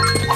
何?